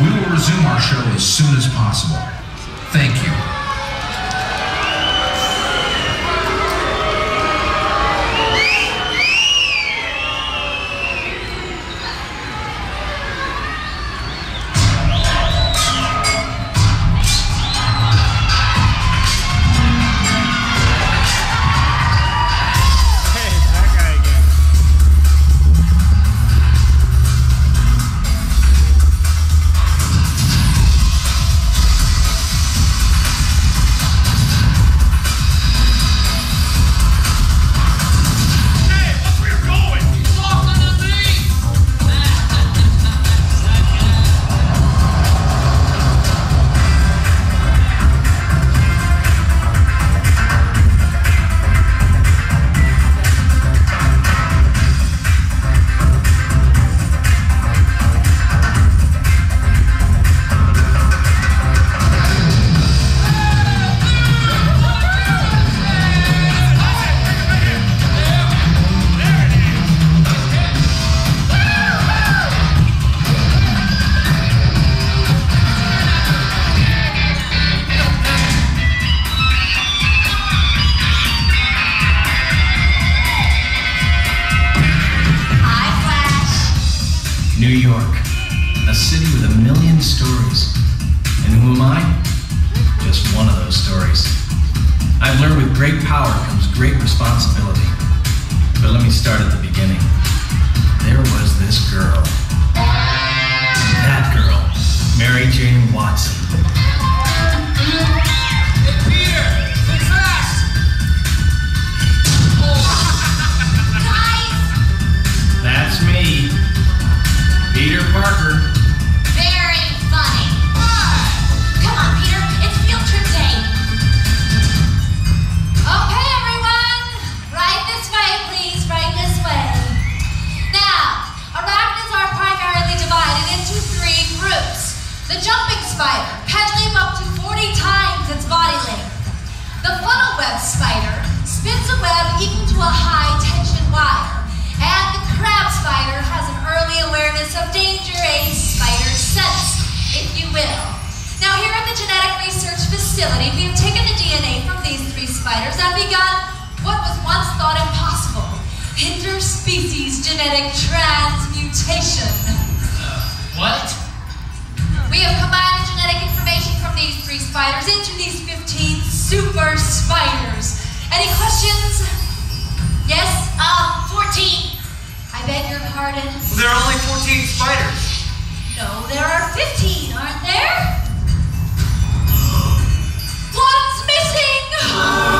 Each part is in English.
We will resume our show as soon as possible. Thank you. Great power comes great responsibility. But let me start at the beginning. There was this girl. That girl, Mary Jane Watson. The jumping spider can live up to 40 times its body length. The funnel web spider spins a web equal to a high tension wire. And the crab spider has an early awareness of danger, a spider sense, if you will. Now, here at the Genetic Research Facility, we have taken the DNA from these three spiders and begun what was once thought impossible interspecies genetic transmutation. What? We have combined the genetic information from these three spiders into these 15 super spiders. Any questions? Yes? Uh, 14. I beg your pardon. There are only 14 spiders. No, there are 15, aren't there? One's missing!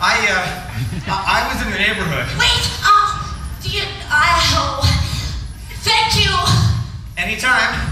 Uh, I, I was in the neighborhood. Wait, um, do you, I, oh, thank you. Anytime.